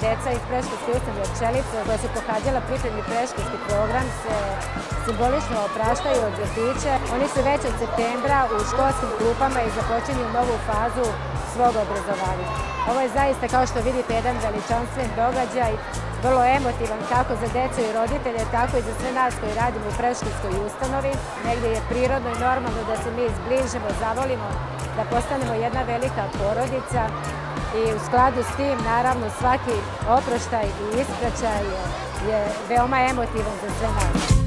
djeca iz preškolske ustanove Pčelice koja se pohađala pripremni preškolski program se simbolično opraštaju od vrtića. Oni su već od septembra u školskim grupama i započinju novu fazu svog obrazovanja. Ovo je zaista, kao što vidite, jedan veličanstven događaj, vrlo emotivan kako za djecu i roditelje, tako i za sve nas koji radimo u preškolskoj ustanovi. Negdje je prirodno i normalno da se mi zbližimo, zavolimo, da postanemo jedna velika porodica i u skladu s tim, naravno, svaki oproštaj i ispraćaj je veoma emotivan za sve nas.